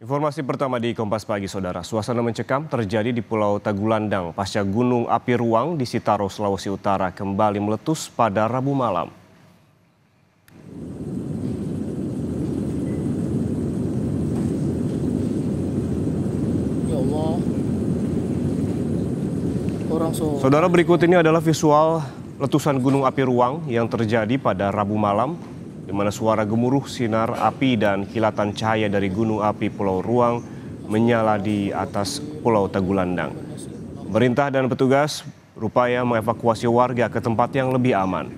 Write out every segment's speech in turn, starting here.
Informasi pertama di Kompas Pagi, Saudara. Suasana mencekam terjadi di Pulau Tagulandang pasca gunung api ruang di Sitaro, Sulawesi Utara kembali meletus pada Rabu malam. Ya Allah. Orang so Saudara berikut ini adalah visual letusan gunung api ruang yang terjadi pada Rabu malam di mana suara gemuruh sinar api dan kilatan cahaya dari gunung api Pulau Ruang menyala di atas Pulau Tagulandang. Pemerintah dan petugas berupaya mengevakuasi warga ke tempat yang lebih aman.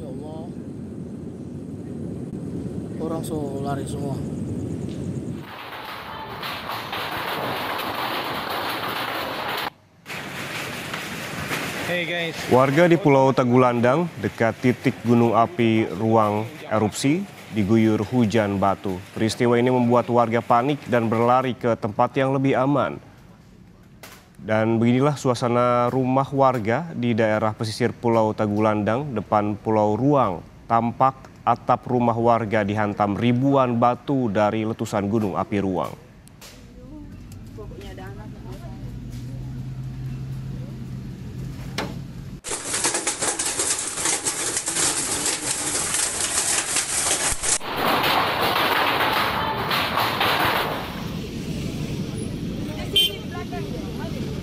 Ya Allah. Orang so lari semua. Warga di Pulau Tagulandang dekat titik gunung api ruang erupsi diguyur hujan batu. Peristiwa ini membuat warga panik dan berlari ke tempat yang lebih aman. Dan beginilah suasana rumah warga di daerah pesisir Pulau Tagulandang depan Pulau Ruang. Tampak atap rumah warga dihantam ribuan batu dari letusan gunung api ruang.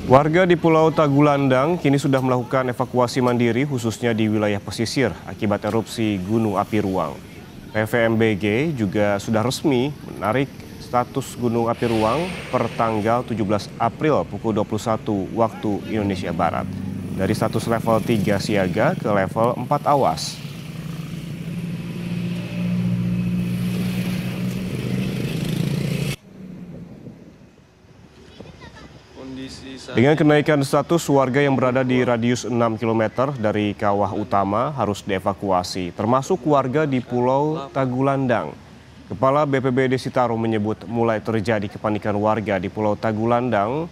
Warga di Pulau Tagulandang kini sudah melakukan evakuasi mandiri khususnya di wilayah pesisir akibat erupsi Gunung Api Ruang. PVMBG juga sudah resmi menarik status Gunung Api Ruang per tanggal 17 April pukul 21 waktu Indonesia Barat. Dari status level 3 siaga ke level 4 awas. Dengan kenaikan status, warga yang berada di radius 6 km dari kawah utama harus dievakuasi, termasuk warga di Pulau Tagulandang. Kepala BPBD Sitaro menyebut mulai terjadi kepanikan warga di Pulau Tagulandang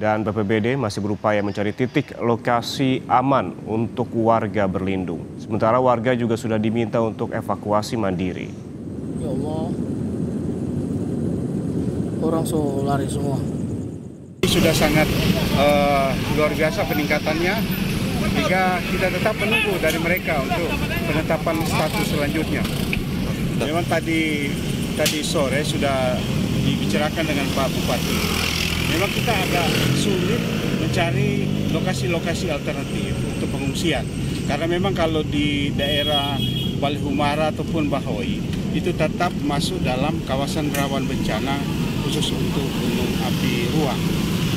dan BPBD masih berupaya mencari titik lokasi aman untuk warga berlindung. Sementara warga juga sudah diminta untuk evakuasi mandiri. Ya Allah. Orang so lari semua. Sudah sangat eh, luar biasa peningkatannya sehingga kita tetap menunggu dari mereka untuk penetapan status selanjutnya. Memang tadi tadi sore sudah dibicarakan dengan Pak Bupati. Memang kita agak sulit mencari lokasi-lokasi alternatif untuk pengungsian karena memang kalau di daerah Balihumara ataupun Bahoy itu tetap masuk dalam kawasan rawan bencana khusus untuk gunung api ruang.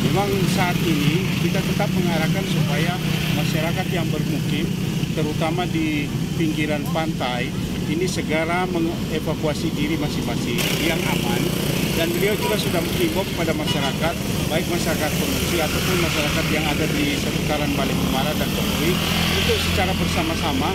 Memang saat ini kita tetap mengarahkan supaya masyarakat yang bermukim, terutama di pinggiran pantai, ini segera mengevakuasi diri masing-masing yang aman. Dan beliau juga sudah menghimbau kepada masyarakat, baik masyarakat pengungsi ataupun masyarakat yang ada di seputaran Balik Kumara dan Tokowi, untuk secara bersama-sama